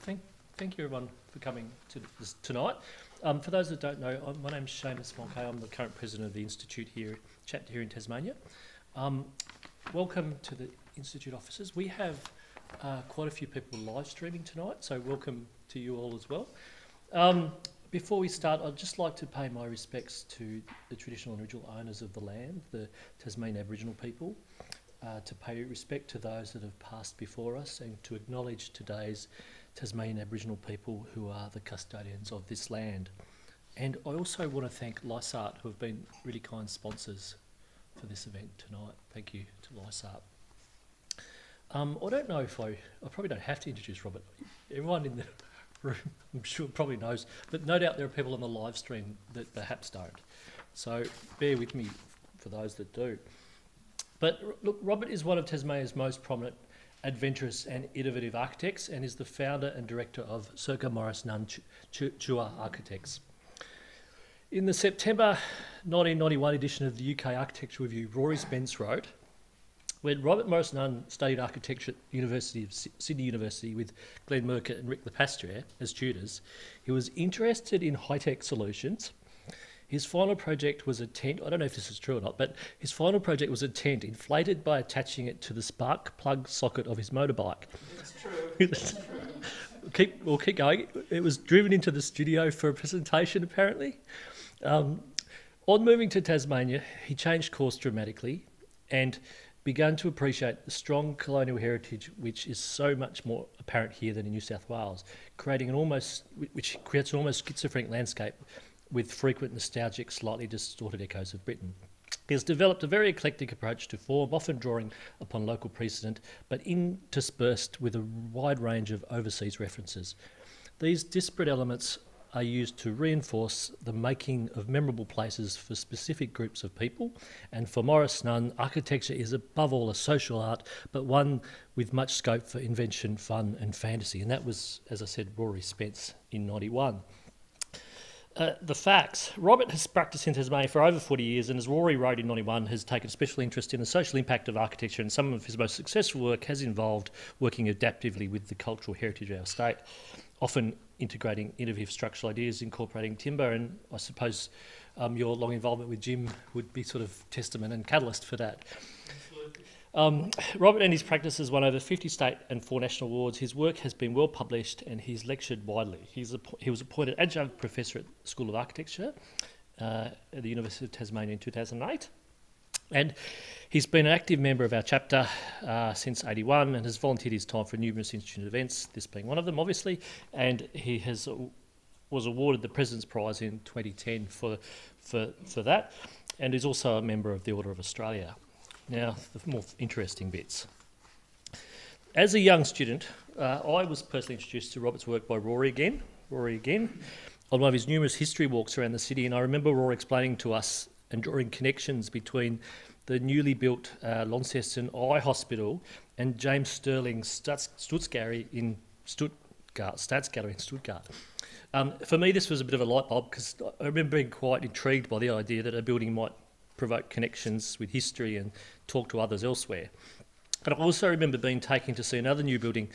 Thank, thank you everyone for coming to this tonight. Um, for those that don't know, I'm, my name's Seamus Monkey. I'm the current president of the Institute here, chapter here in Tasmania. Um, welcome to the Institute offices. We have uh, quite a few people live streaming tonight, so welcome to you all as well. Um, before we start, I'd just like to pay my respects to the traditional and original owners of the land, the Tasmanian Aboriginal people, uh, to pay respect to those that have passed before us and to acknowledge today's Tasmanian Aboriginal people who are the custodians of this land. And I also want to thank Lysaght, who have been really kind sponsors for this event tonight. Thank you to Lysaght. Um, I don't know if I, I probably don't have to introduce Robert. Everyone in the room, I'm sure, probably knows, but no doubt there are people on the live stream that perhaps don't. So bear with me for those that do. But look, Robert is one of Tasmania's most prominent adventurous and innovative architects and is the founder and director of Circa Morris Nunn Chua Architects. In the September 1991 edition of the UK Architecture Review, Rory Spence wrote, when Robert Morris Nunn studied architecture at University of Sydney University with Glenn Murcutt and Rick Leplastrier as tutors, he was interested in high-tech solutions his final project was a tent. I don't know if this is true or not, but his final project was a tent inflated by attaching it to the spark plug socket of his motorbike. It's true. keep, we'll keep going. It was driven into the studio for a presentation, apparently. Um, on moving to Tasmania, he changed course dramatically and began to appreciate the strong colonial heritage which is so much more apparent here than in New South Wales, creating an almost which creates an almost schizophrenic landscape with frequent nostalgic, slightly distorted echoes of Britain. He has developed a very eclectic approach to form, often drawing upon local precedent, but interspersed with a wide range of overseas references. These disparate elements are used to reinforce the making of memorable places for specific groups of people. And for Morris Nunn, architecture is above all a social art, but one with much scope for invention, fun, and fantasy. And that was, as I said, Rory Spence in 91. Uh, the facts. Robert has practiced in Tasmania for over 40 years and as Rory wrote in 91 has taken special interest in the social impact of architecture and some of his most successful work has involved working adaptively with the cultural heritage of our state, often integrating innovative structural ideas, incorporating timber and I suppose um, your long involvement with Jim would be sort of testament and catalyst for that. Um, Robert and his practice has won over 50 state and four national awards. His work has been well published and he's lectured widely. He's he was appointed adjunct professor at the School of Architecture uh, at the University of Tasmania in 2008. And he's been an active member of our chapter uh, since 81 and has volunteered his time for numerous institute events, this being one of them, obviously. And he has uh, was awarded the President's Prize in 2010 for, for, for that and is also a member of the Order of Australia. Now, the more interesting bits. As a young student, uh, I was personally introduced to Robert's work by Rory again, Rory again, on one of his numerous history walks around the city, and I remember Rory explaining to us and drawing connections between the newly built uh, Launceston Eye Hospital and James Stirling's Staatsgalerie in Stuttgart, in Stuttgart. Um, for me, this was a bit of a light bulb because I remember being quite intrigued by the idea that a building might provoke connections with history and talk to others elsewhere. But I also remember being taken to see another new building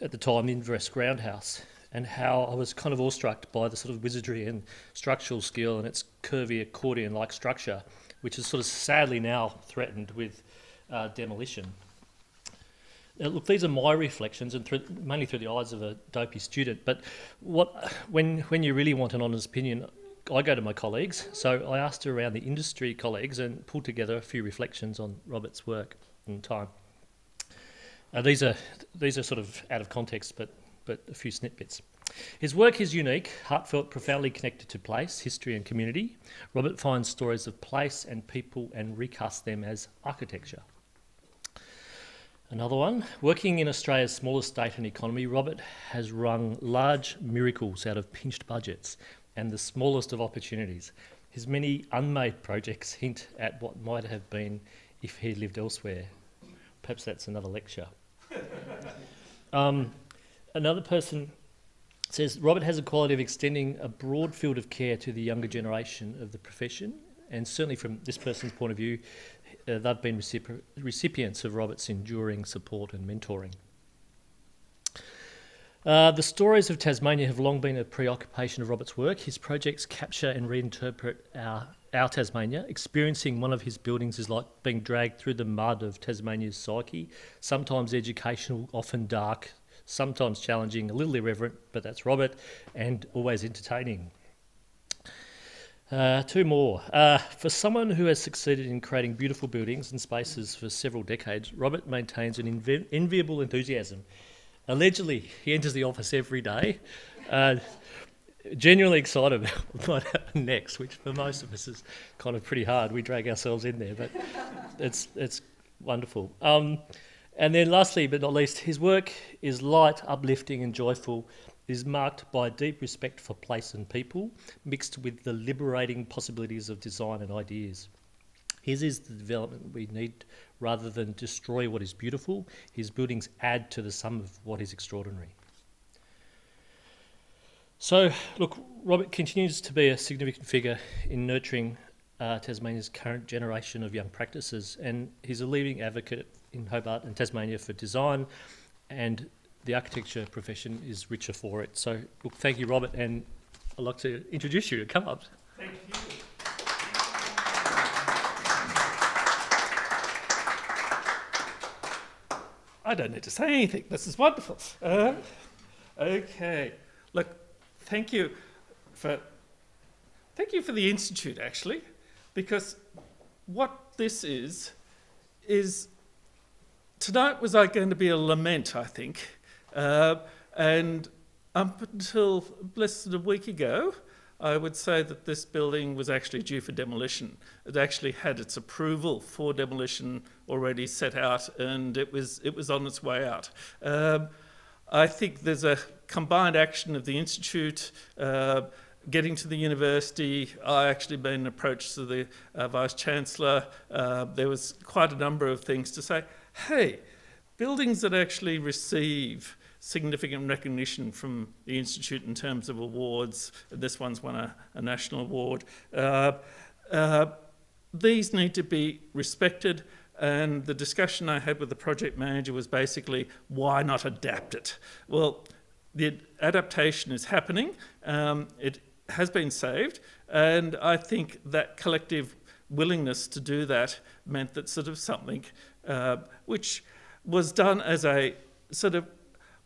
at the time, the Inveresk Roundhouse, and how I was kind of awestruck by the sort of wizardry and structural skill and its curvy accordion-like structure, which is sort of sadly now threatened with uh, demolition. Now, look, these are my reflections, and through, mainly through the eyes of a dopey student. But what, when when you really want an honest opinion, I go to my colleagues, so I asked around the industry colleagues and pulled together a few reflections on Robert's work and time. Uh, these are these are sort of out of context, but but a few snippets. His work is unique, heartfelt, profoundly connected to place, history, and community. Robert finds stories of place and people and recasts them as architecture. Another one, working in Australia's smallest state and economy, Robert has wrung large miracles out of pinched budgets and the smallest of opportunities. His many unmade projects hint at what might have been if he lived elsewhere. Perhaps that's another lecture. um, another person says Robert has a quality of extending a broad field of care to the younger generation of the profession, and certainly from this person's point of view, uh, they've been recipro- recipients of Robert's enduring support and mentoring. Uh, the stories of Tasmania have long been a preoccupation of Robert's work. His projects capture and reinterpret our, our Tasmania. Experiencing one of his buildings is like being dragged through the mud of Tasmania's psyche, sometimes educational, often dark, sometimes challenging, a little irreverent, but that's Robert, and always entertaining. Uh, two more. Uh, for someone who has succeeded in creating beautiful buildings and spaces for several decades, Robert maintains an envi- enviable enthusiasm. Allegedly, he enters the office every day, uh, genuinely excited about what might happen next, which for most of us is kind of pretty hard. We drag ourselves in there, but it's, it's wonderful. Um, and then, lastly but not least, his work is light, uplifting, and joyful. It is marked by deep respect for place and people, mixed with the liberating possibilities of design and ideas. His is the development we need rather than destroy what is beautiful. His buildings add to the sum of what is extraordinary. So, look, Robert continues to be a significant figure in nurturing uh, Tasmania's current generation of young practices, and he's a leading advocate in Hobart and Tasmania for design, and the architecture profession is richer for it. So, look, thank you, Robert, and I'd like to introduce you to come up. Thank you. I don't need to say anything. This is wonderful. Um, okay. Look, thank you for thank you for the institute actually, because what this is is tonight was like going to be a lament, I think, uh, and up until less than a week ago, I would say that this building was actually due for demolition. It actually had its approval for demolition already set out, and it was it was on its way out. Um, I think there's a combined action of the institute. Uh, getting to the university, I actually been approached to the uh, vice chancellor. Uh, there was quite a number of things to say. Hey, buildings that actually receive significant recognition from the Institute in terms of awards. And this one's won a, a national award. Uh, uh, these need to be respected and the discussion I had with the project manager was basically, why not adapt it? Well, the adaptation is happening. Um, it has been saved, and I think that collective willingness to do that meant that sort of something uh, which was done as a sort of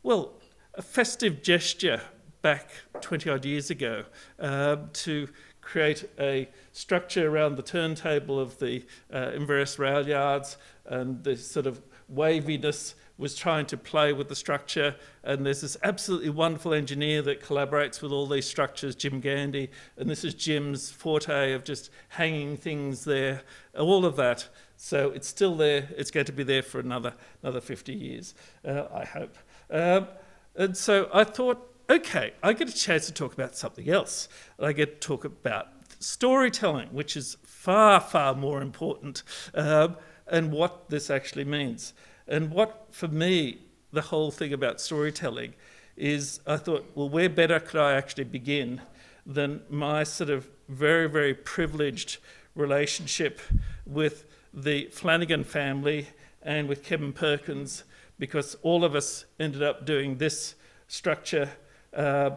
well, a festive gesture back 20 odd years ago uh, to create a structure around the turntable of the uh, rail yards and the sort of waviness was trying to play with the structure and there's this absolutely wonderful engineer that collaborates with all these structures, Jim Gandy, and this is Jim's forte of just hanging things there, all of that. So it's still there, it's going to be there for another, another 50 years, uh, I hope. Um, and so I thought, okay, I get a chance to talk about something else. I get to talk about storytelling, which is far, far more important, um, and what this actually means. And what, for me, the whole thing about storytelling is I thought, well, where better could I actually begin than my sort of very, very privileged relationship with the Flanagan family and with Kevin Perkins because all of us ended up doing this structure uh,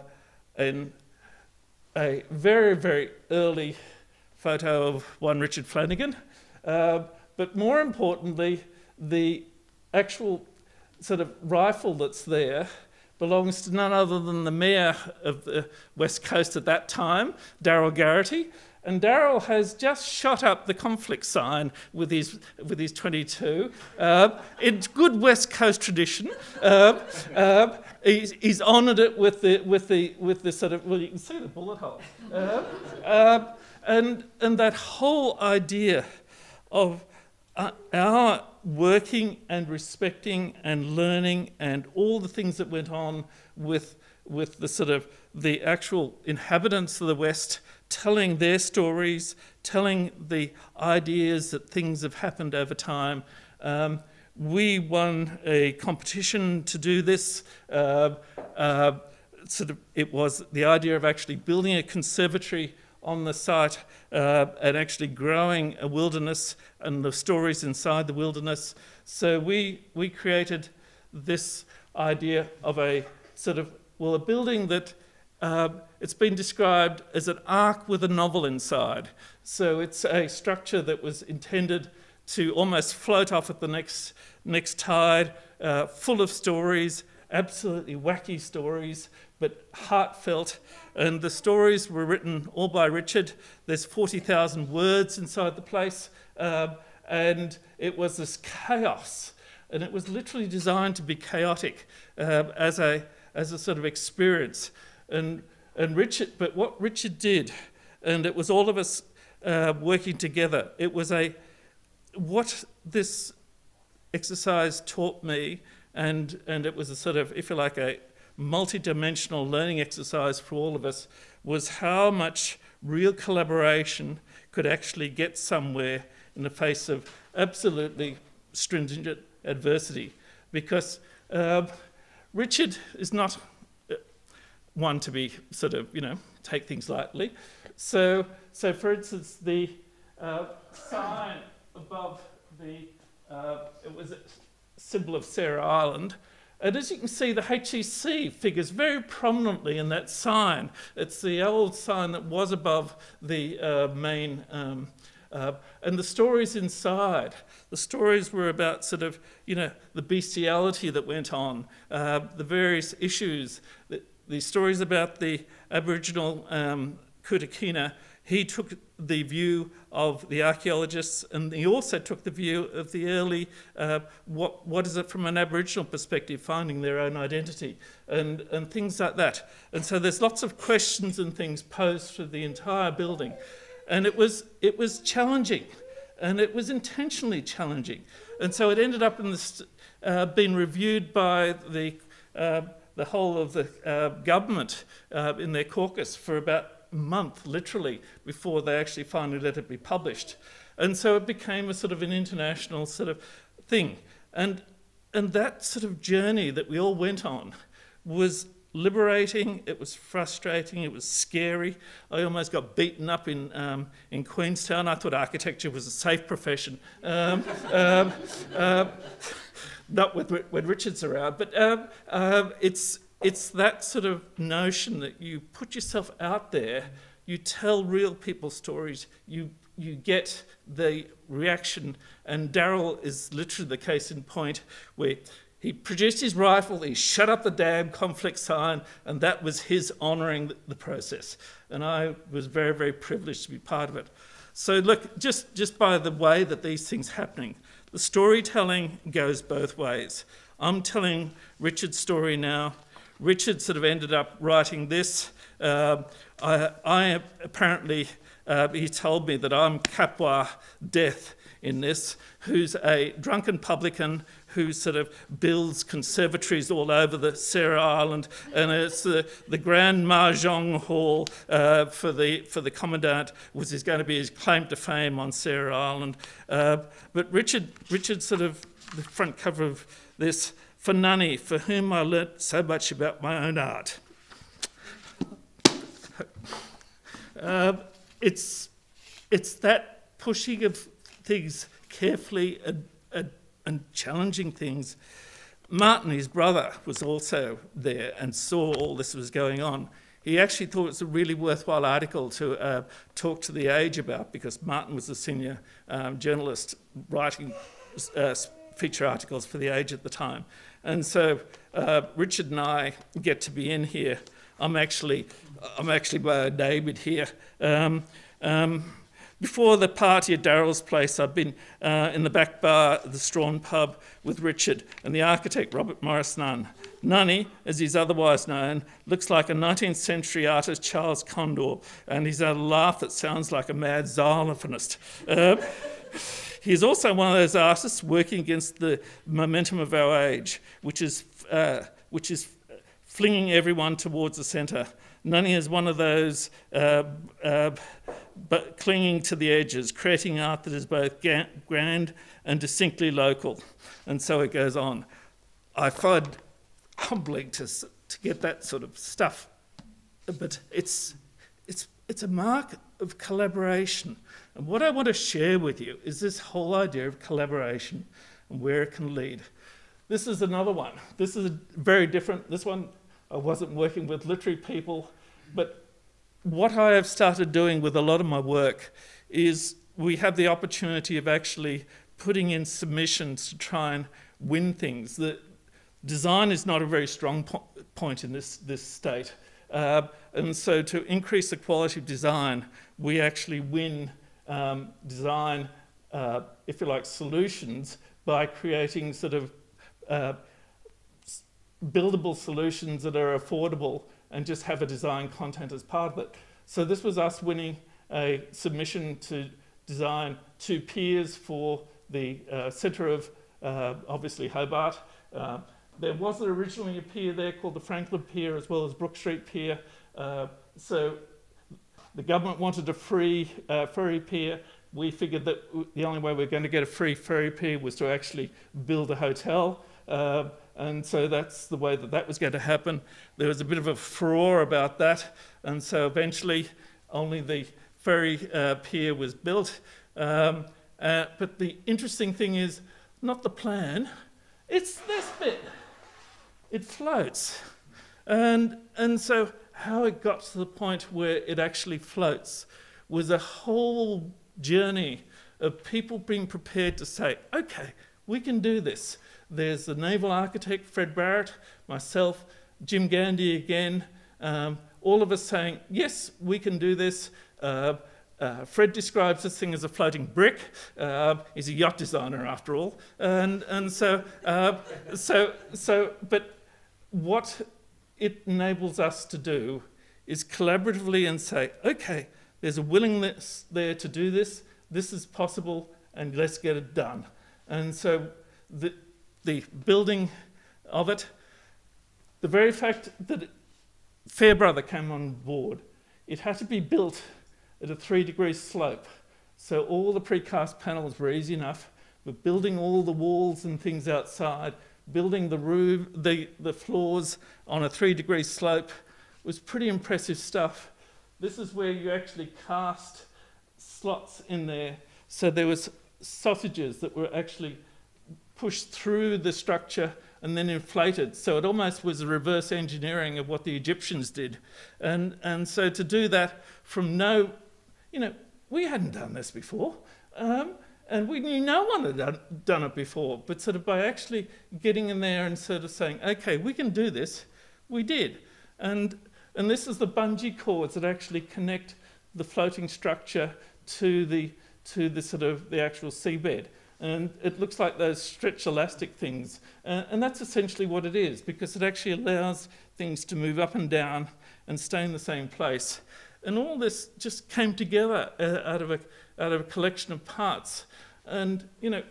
in a very, very early photo of one Richard Flanagan. Uh, but more importantly, the actual sort of rifle that's there belongs to none other than the mayor of the West Coast at that time, Daryl Gerrity, and Daryl has just shot up the conflict sign with his, with his 22. Uh, in good West Coast tradition, uh, uh, he's, he's honoured it with the, with, the, with the sort of, well, you can see the bullet hole. Uh, uh, and, and that whole idea of uh, our working and respecting and learning and all the things that went on with, with the sort of the actual inhabitants of the West telling their stories, telling the ideas that things have happened over time. Um, we won a competition to do this. Uh, uh, sort of it was the idea of actually building a conservatory on the site uh, and actually growing a wilderness and the stories inside the wilderness. So we we created this idea of a sort of well a building that uh, it's been described as an ark with a novel inside. So it's a structure that was intended to almost float off at the next next tide, uh, full of stories, absolutely wacky stories, but heartfelt. And the stories were written all by Richard. There's 40,000 words inside the place. Um, and it was this chaos. And it was literally designed to be chaotic uh, as, a, as a sort of experience. And, and Richard, but what Richard did, and it was all of us uh, working together, it was a, what this exercise taught me, and, and it was a sort of, if you like, a multi-dimensional learning exercise for all of us, was how much real collaboration could actually get somewhere in the face of absolutely stringent adversity. Because uh, Richard is not one to be sort of, you know, take things lightly. So, so for instance, the uh, sign above the uh, it was a symbol of Sarah Island. And as you can see, the HEC figures very prominently in that sign. It's the old sign that was above the uh, main. Um, uh, and the stories inside, the stories were about sort of, you know, the bestiality that went on, uh, the various issues, the, the, stories about the Aboriginal um, Kutikina he took the view of the archaeologists and he also took the view of the early, uh, what, what is it from an Aboriginal perspective, finding their own identity and, and things like that. And so there's lots of questions and things posed for the entire building. And it was, it was challenging and it was intentionally challenging. And so it ended up in this, uh, being reviewed by the, uh, the whole of the uh, government uh, in their caucus for about a month, literally, before they actually finally let it be published. And so it became a sort of an international sort of thing. And, and that sort of journey that we all went on was liberating, it was frustrating, it was scary. I almost got beaten up in, um, in Queenstown. I thought architecture was a safe profession. Um, um, uh, not with, when Richard's around, but um, um, it's, it's that sort of notion that you put yourself out there, you tell real people's stories, you, you get the reaction. And Daryl is literally the case in point where he produced his rifle, he shut up the damn conflict sign, and that was his honouring the process. And I was very, very privileged to be part of it. So look, just, just by the way that these things happening, the storytelling goes both ways. I'm telling Richard's story now. Richard sort of ended up writing this. Uh, I, I, apparently, uh, he told me that I'm Capois Death in this, who's a drunken publican who sort of builds conservatories all over the Sarah Island, and it's the, the Grand Mahjong Hall uh, for the for the commandant, which is going to be his claim to fame on Sarah Island. Uh, but Richard Richard sort of the front cover of this for Nunny, for whom I learnt so much about my own art. Uh, it's, it's that pushing of things carefully and, and, and challenging things. Martin, his brother, was also there and saw all this was going on. He actually thought it was a really worthwhile article to uh, talk to the Age about because Martin was a senior um, journalist writing uh, feature articles for the Age at the time. And so uh, Richard and I get to be in here. I'm actually, I'm actually by David here. Um, um, before the party at Daryl's place, I've been uh, in the back bar of the Strahan pub with Richard and the architect Robert Morris Nunn. Nunny, as he's otherwise known, looks like a 19th century artist Charles Conder, and he's a laugh that sounds like a mad xylophonist. Uh, He's also one of those artists working against the momentum of our age, which is, uh, which is flinging everyone towards the centre. Nunny is one of those, uh, uh, but clinging to the edges, creating art that is both grand and distinctly local. And so it goes on. I find humbling to, to get that sort of stuff. But it's, it's, it's a mark of collaboration. And what I want to share with you is this whole idea of collaboration and where it can lead. This is another one. This is a very different. This one, I wasn't working with literary people, but what I have started doing with a lot of my work is we have the opportunity of actually putting in submissions to try and win things. The design is not a very strong po point in this, this state. Uh, and so to increase the quality of design, we actually win um, design, uh, if you like, solutions by creating sort of uh, buildable solutions that are affordable and just have a design content as part of it. So this was us winning a submission to design two piers for the uh, centre of, uh, obviously, Hobart. Uh, there was originally a pier there called the Franklin Pier as well as Brook Street Pier. Uh, so the government wanted a free uh, ferry pier. We figured that the only way we are going to get a free ferry pier was to actually build a hotel. And so that's the way that that was going to happen. There was a bit of a furore about that. And so eventually only the ferry uh, pier was built. Um, uh, but the interesting thing is not the plan, it's this bit. It floats. And, and so how it got to the point where it actually floats was a whole journey of people being prepared to say, okay, we can do this. There's the naval architect, Fred Barrett, myself, Jim Gandy again, um, all of us saying, yes, we can do this. Uh, uh, Fred describes this thing as a floating brick. Uh, he's a yacht designer, after all, and and so uh, so so. But what it enables us to do is collaboratively and say, okay, there's a willingness there to do this. This is possible, and let's get it done. And so the the building of it, the very fact that Fairbrother came on board, it had to be built at a three degree slope. So all the precast panels were easy enough, but building all the walls and things outside, building the roof, the, the floors on a three degree slope was pretty impressive stuff. This is where you actually cast slots in there. So there was sausages that were actually pushed through the structure and then inflated. So it almost was a reverse engineering of what the Egyptians did. And, and so to do that from no, you know, we hadn't done this before. Um, and we knew no one had done, done it before. But sort of by actually getting in there and sort of saying, okay, we can do this, we did. And, and this is the bungee cords that actually connect the floating structure to the, to the sort of the actual seabed. And it looks like those stretch elastic things. Uh, and that's essentially what it is, because it actually allows things to move up and down and stay in the same place. And all this just came together uh, out, of a, out of a collection of parts. And, you know,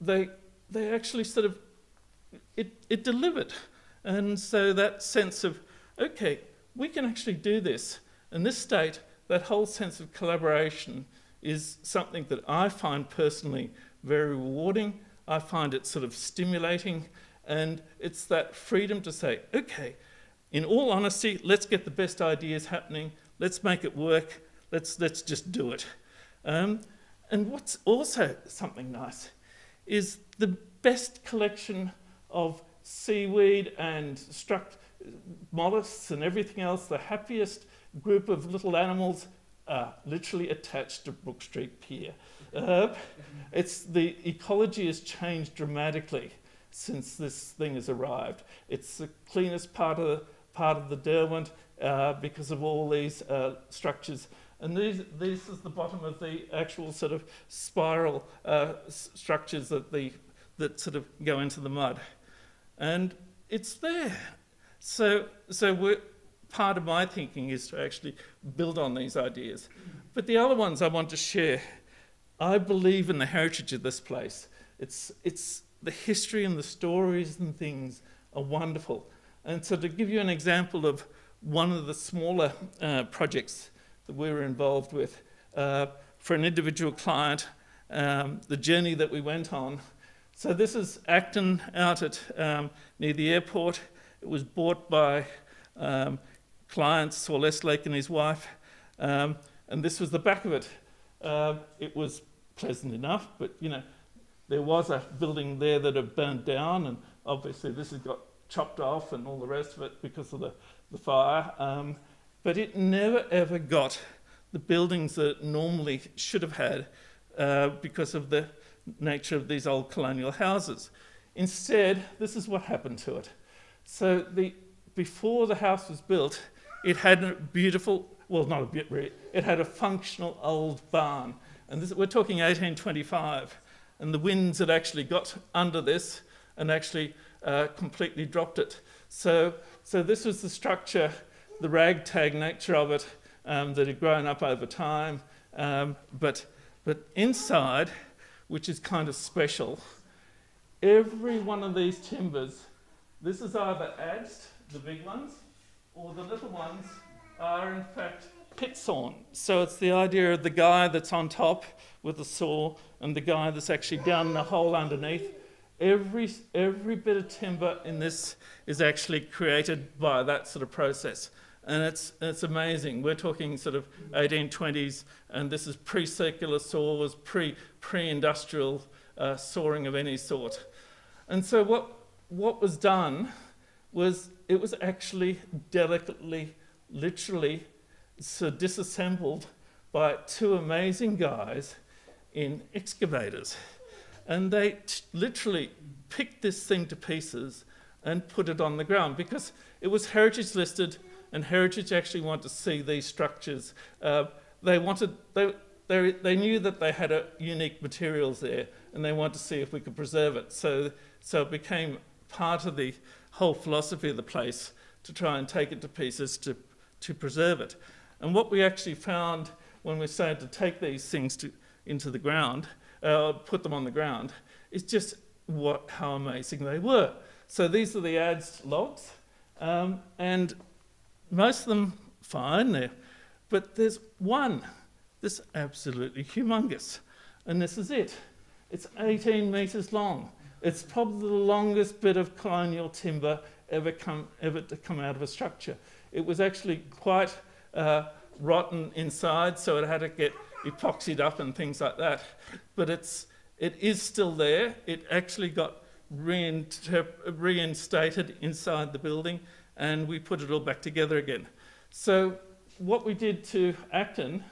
they, they actually sort of, it, it delivered. And so that sense of, okay, we can actually do this. In this state, that whole sense of collaboration is something that I find personally very rewarding. I find it sort of stimulating. And it's that freedom to say, okay, in all honesty, let's get the best ideas happening. Let's make it work. Let's, let's just do it. Um, and what's also something nice is the best collection of seaweed and struct mollusks and everything else, the happiest group of little animals are literally attached to Brook Street Pier. Uh, it's the ecology has changed dramatically since this thing has arrived. It's the cleanest part of the, part of the Derwent uh, because of all these uh, structures. And these, this is the bottom of the actual sort of spiral uh, structures that, the, that sort of go into the mud. And it's there. So, so part of my thinking is to actually build on these ideas. But the other ones I want to share I believe in the heritage of this place. It's, it's the history and the stories and things are wonderful. And so to give you an example of one of the smaller uh, projects that we were involved with, uh, for an individual client, um, the journey that we went on. So this is Acton out at um, near the airport, It was bought by um, clients, Saul Eslake and his wife, um, and this was the back of it. Um, it was pleasant enough, but you know, there was a building there that had burnt down, and obviously this has got chopped off and all the rest of it because of the, the fire. Um, but it never ever got the buildings that it normally should have had uh, because of the nature of these old colonial houses. Instead, this is what happened to it. So the, before the house was built, it had a beautiful, well, not a bit, it had a functional old barn. And this, we're talking 1825. And the winds had actually got under this and actually uh, completely dropped it. So, so this was the structure, the ragtag nature of it um, that had grown up over time. Um, but, but inside, which is kind of special, every one of these timbers, this is either adzed, the big ones, or the little ones are in fact pit sawn. So it's the idea of the guy that's on top with the saw and the guy that's actually down in the hole underneath. Every, every bit of timber in this is actually created by that sort of process. And it's, it's amazing. We're talking sort of 1820s, and this is pre-circular saws, pre, pre-industrial uh, sawing of any sort. And so what, what was done was it was actually delicately, literally so disassembled by two amazing guys in excavators. And they literally picked this thing to pieces and put it on the ground because it was heritage listed and heritage actually wanted to see these structures. Uh, they wanted, they, they, they knew that they had a unique materials there and they wanted to see if we could preserve it. So, so it became part of the whole philosophy of the place to try and take it to pieces to, to preserve it. And what we actually found when we started to take these things to, into the ground, uh, put them on the ground, is just what, how amazing they were. So these are the ads logs, um, and most of them fine there, but there's one that's absolutely humongous, and this is it. It's 18 metres long. It's probably the longest bit of colonial timber ever come ever to come out of a structure. It was actually quite uh, rotten inside, so it had to get epoxied up and things like that. But it's, it is still there. It actually got reinstated inside the building, and we put it all back together again. So what we did to Acton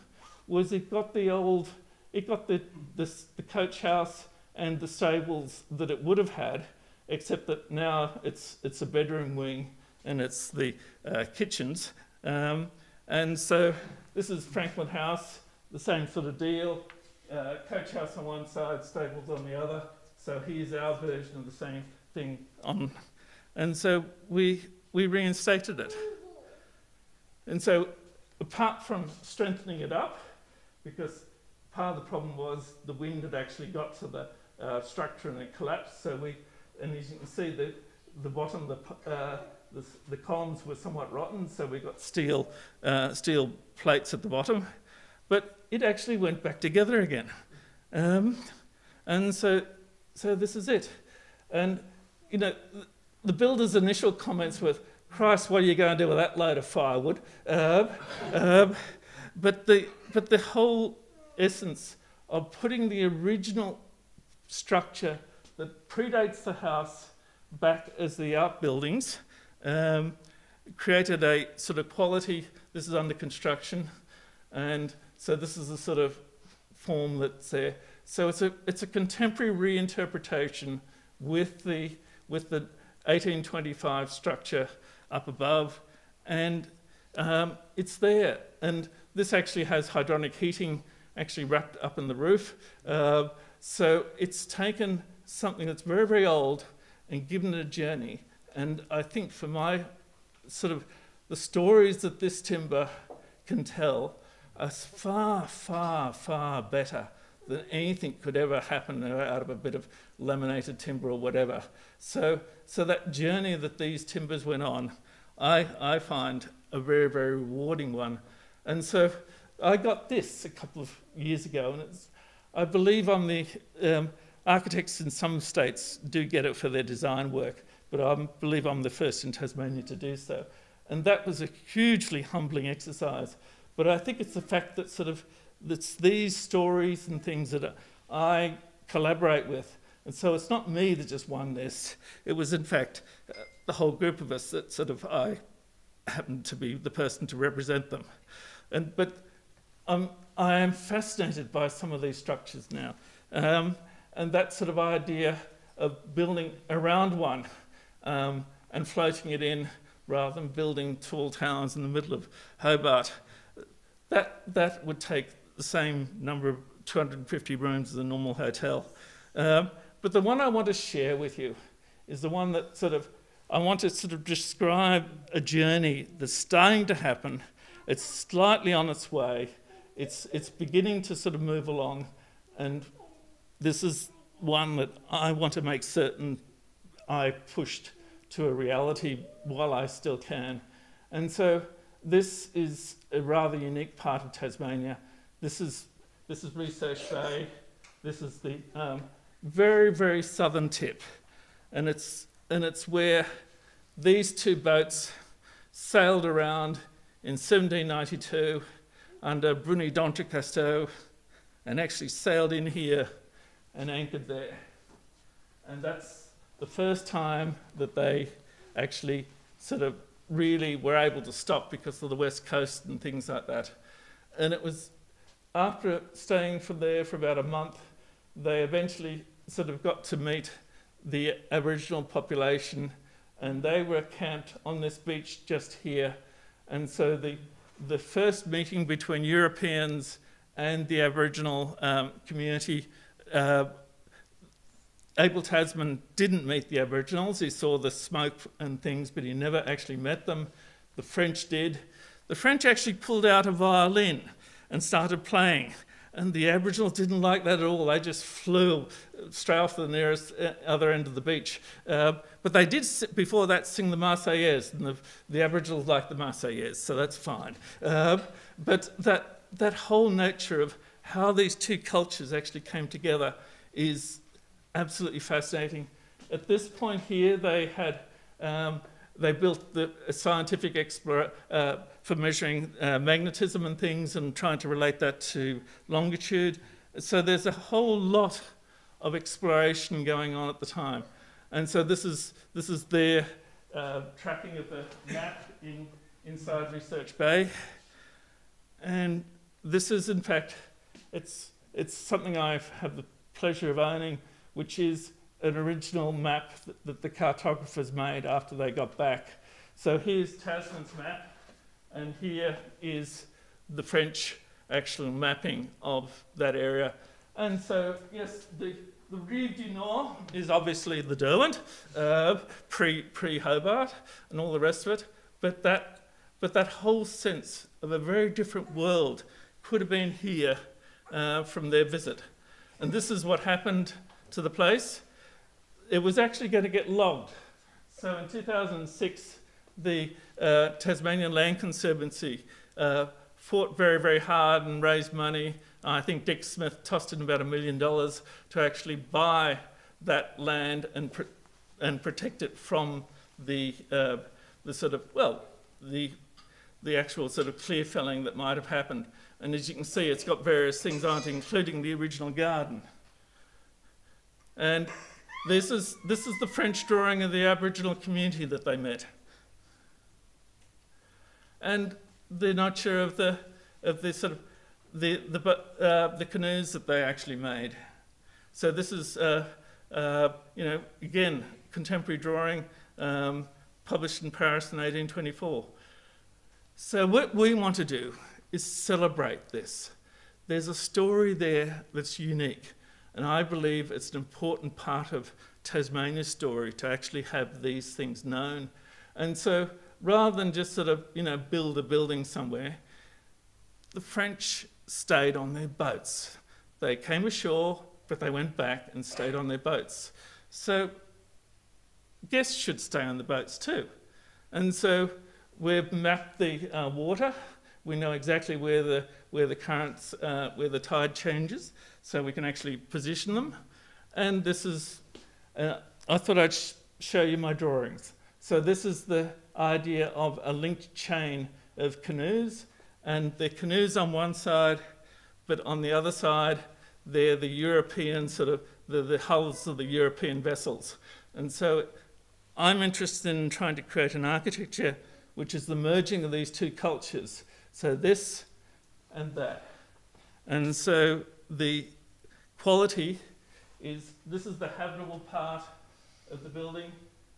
was it got the old, it got the, the, the coach house and the stables that it would have had, except that now it's, it's a bedroom wing and it's the uh, kitchens. Um, and so this is Franklin House, the same sort of deal. Uh, coach house on one side, stables on the other. So here's our version of the same thing on. And so we, we reinstated it. And so apart from strengthening it up, because part of the problem was the wind had actually got to the uh, structure and it collapsed. So we, and as you can see, the, the bottom, the, uh, the, the columns were somewhat rotten, so we got steel, uh, steel plates at the bottom. But it actually went back together again. Um, and so, so this is it. And, you know, the builder's initial comments were, Christ, what are you going to do with that load of firewood? Uh, uh, but, the, but the whole essence of putting the original structure that predates the house back as the outbuildings um, created a sort of quality. This is under construction, and so this is the sort of form that's there. So it's a it's a contemporary reinterpretation with the with the 1825 structure up above, and um, it's there. And this actually has hydronic heating actually wrapped up in the roof. Uh, so it's taken something that's very, very old and given it a journey. And I think for my sort of the stories that this timber can tell are far, far, far better than anything could ever happen out of a bit of laminated timber or whatever. So, so that journey that these timbers went on, I, I find a very, very rewarding one. And so I got this a couple of years ago, and it's I believe on the um, architects in some states do get it for their design work but I believe I'm the first in Tasmania to do so. And that was a hugely humbling exercise. But I think it's the fact that sort of it's these stories and things that I collaborate with. And so it's not me that just won this. It was, in fact, uh, the whole group of us that sort of I happened to be the person to represent them. And, but um, I am fascinated by some of these structures now. Um, and that sort of idea of building around one um, and floating it in rather than building tall towers in the middle of Hobart. That, that would take the same number of 250 rooms as a normal hotel. Um, but the one I want to share with you is the one that sort of, I want to sort of describe a journey that's starting to happen. It's slightly on its way. It's, it's beginning to sort of move along. And this is one that I want to make certain I pushed to a reality while I still can. And so this is a rather unique part of Tasmania. This is, this is Recherche Bay. This is the um, very, very southern tip. And it's, and it's where these two boats sailed around in 1792 under Bruni d'Entrecasteaux and actually sailed in here and anchored there. And that's the first time that they actually sort of really were able to stop because of the west coast and things like that. And it was after staying from there for about a month, they eventually sort of got to meet the Aboriginal population and they were camped on this beach just here. And so the, the first meeting between Europeans and the Aboriginal um, community, uh, Abel Tasman didn't meet the Aboriginals. He saw the smoke and things, but he never actually met them. The French did. The French actually pulled out a violin and started playing. And the Aboriginals didn't like that at all. They just flew straight off to the nearest uh, other end of the beach. Uh, but they did, before that, sing the Marseillaise, and the, the Aboriginals liked the Marseillaise, so that's fine. Uh, but that, that whole nature of how these two cultures actually came together is absolutely fascinating. At this point here, they had um, they built the scientific explorer uh, for measuring uh, magnetism and things and trying to relate that to longitude. So there's a whole lot of exploration going on at the time. And so this is, this is their uh, tracking of the map in, inside Recherche Bay. And this is, in fact, it's, it's something I have had the pleasure of owning, which is an original map that, that the cartographers made after they got back. So here's Tasman's map, and here is the French actual mapping of that area. And so, yes, the, the Rive du Nord is obviously the Derwent, uh, pre, pre-Hobart, and all the rest of it. But that, but that whole sense of a very different world could have been here uh, from their visit. And this is what happened to the place it was actually going to get logged. So in 2006, the uh, Tasmanian Land Conservancy uh, fought very, very hard and raised money. I think Dick Smith tossed in about a million dollars to actually buy that land and, pr and protect it from the, uh, the sort of, well, the, the actual sort of clear felling that might have happened. And as you can see, it's got various things on it, including the original garden. And this is, this is the French drawing of the Aboriginal community that they met. And they're not sure of the, of the sort of the, the, uh, the canoes that they actually made. So this is, uh, uh, you know, again, contemporary drawing um, published in Paris in 1824. So what we want to do is celebrate this. There's a story there that's unique. And I believe it's an important part of Tasmania's story to actually have these things known. And so rather than just sort of, you know, build a building somewhere, the French stayed on their boats. They came ashore, but they went back and stayed on their boats. So guests should stay on the boats too. And so we've mapped the uh, water. We know exactly where the, where the currents, uh, where the tide changes so we can actually position them. And this is, uh, I thought I'd sh show you my drawings. So this is the idea of a linked chain of canoes, and the canoes on one side, but on the other side, they're the European sort of the, the hulls of the European vessels. And so I'm interested in trying to create an architecture which is the merging of these two cultures. So this and that. And so the quality is this is the habitable part of the building,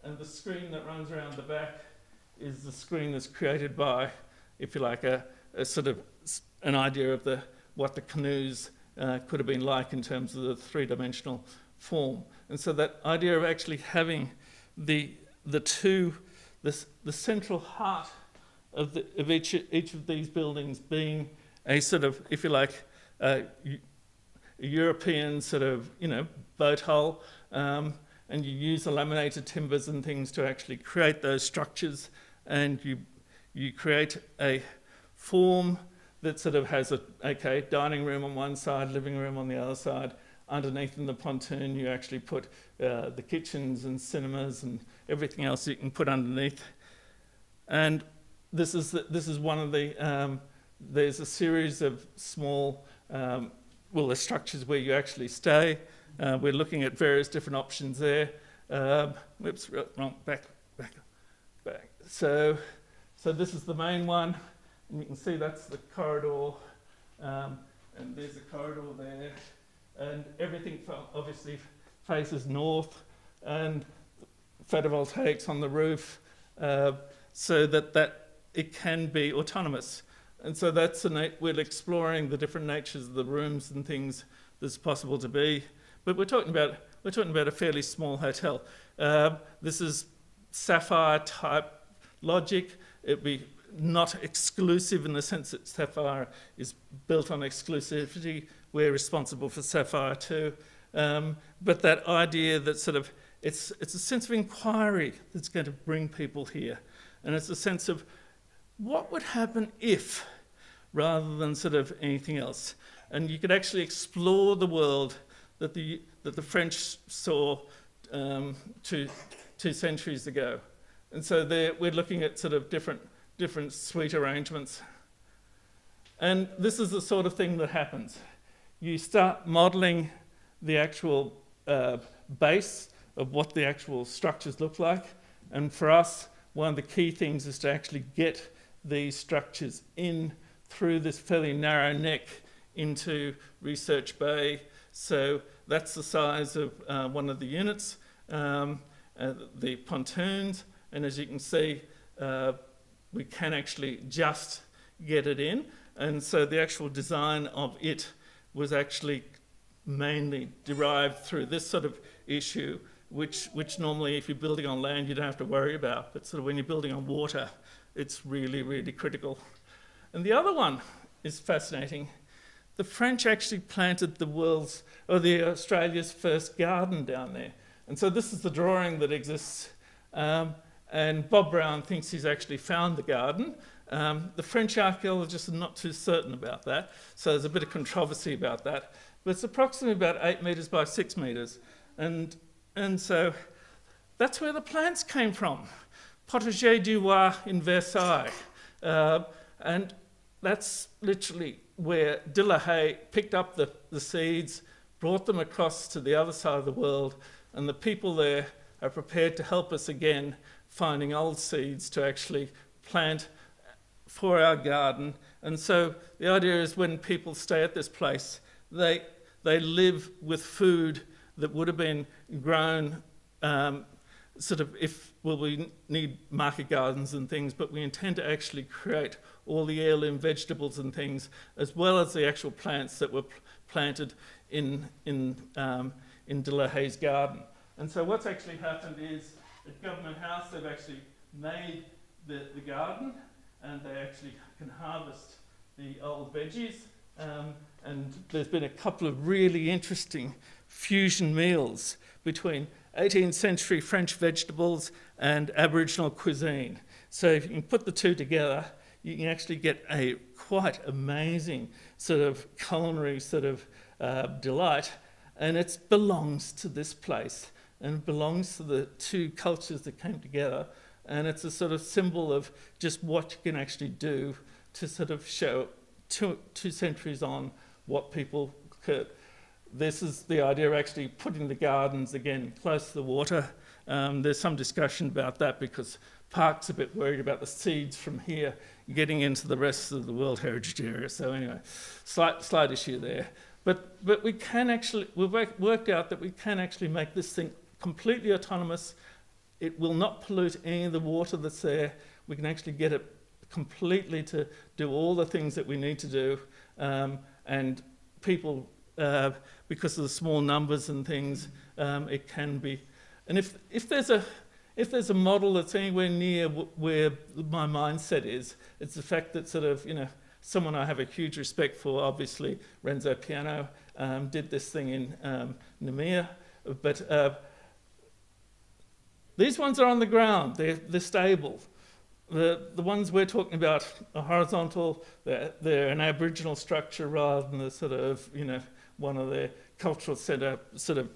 and the screen that runs around the back is the screen that's created by, if you like, a, a sort of an idea of the what the canoes uh, could have been like in terms of the three-dimensional form. And so that idea of actually having the the two, the, the central heart of, the, of each, each of these buildings being a sort of, if you like, a European sort of, you know, boat hull, um, and you use the laminated timbers and things to actually create those structures, and you you create a form that sort of has a okay dining room on one side, living room on the other side. Underneath in the pontoon, you actually put uh, the kitchens and cinemas and everything else you can put underneath. And this is the, this is one of the um, there's a series of small um, well, the structures where you actually stay. Uh, we're looking at various different options there. Um, whoops, wrong, back, back, back. So, so this is the main one, and you can see that's the corridor, um, and there's a corridor there, and everything obviously faces north, and photovoltaics on the roof, uh, so that, that it can be autonomous. And so that's a we're exploring the different natures of the rooms and things that's possible to be. But we're talking about we're talking about a fairly small hotel. Uh, this is Saffire type logic. It'd be not exclusive in the sense that Saffire is built on exclusivity. We're responsible for Saffire too. Um, but that idea that sort of it's, it's a sense of inquiry that's going to bring people here. And it's a sense of what would happen if, rather than sort of anything else. And you could actually explore the world that the, that the French saw um, two, two centuries ago. And so there, we're looking at sort of different, different suite arrangements. And this is the sort of thing that happens. You start modeling the actual uh, base of what the actual structures look like. And for us, one of the key things is to actually get these structures in through this fairly narrow neck into Recherche Bay. So that's the size of uh, one of the units, um, uh, the pontoons. And as you can see, uh, we can actually just get it in. And so the actual design of it was actually mainly derived through this sort of issue which, which normally if you're building on land you don't have to worry about, but sort of when you're building on water, it's really, really critical. And the other one is fascinating. The French actually planted the world's, or the Australia's first garden down there. And so this is the drawing that exists. Um, and Bob Brown thinks he's actually found the garden. Um, the French archaeologists are not too certain about that, so there's a bit of controversy about that. But it's approximately about eight metres by six metres. And and so that's where the plants came from. Potager du Roi in Versailles. Uh, and that's literally where De la Haye picked up the, the seeds, brought them across to the other side of the world, and the people there are prepared to help us again finding old seeds to actually plant for our garden. And so the idea is when people stay at this place, they, they live with food that would have been grown um, sort of if, well, we need market gardens and things, but we intend to actually create all the heirloom vegetables and things, as well as the actual plants that were planted in, in, um, in De La Haye's garden. And so what's actually happened is at Government House, they've actually made the, the garden and they actually can harvest the old veggies. Um, and there's been a couple of really interesting fusion meals between 18th century French vegetables and Aboriginal cuisine. So if you can put the two together, you can actually get a quite amazing sort of culinary sort of uh, delight, and it belongs to this place. and belongs to the two cultures that came together. And it's a sort of symbol of just what you can actually do to sort of show two, two centuries on what people could. This is the idea of actually putting the gardens again close to the water. Um, there's some discussion about that because Park's a bit worried about the seeds from here getting into the rest of the World Heritage Area. So anyway, slight, slight issue there. But, but we can actually, we've worked out that we can actually make this thing completely autonomous. It will not pollute any of the water that's there. We can actually get it completely to do all the things that we need to do. Um, and people, uh, because of the small numbers and things, um, it can be. And if, if, there's a, if there's a model that's anywhere near where my mindset is, it's the fact that sort of, you know, someone I have a huge respect for, obviously, Renzo Piano, um, did this thing in um, Nouméa, but uh, these ones are on the ground, they're, they're stable. The, the ones we're talking about are horizontal, they're, they're an Aboriginal structure rather than the sort of, you know, one of their cultural centre sort of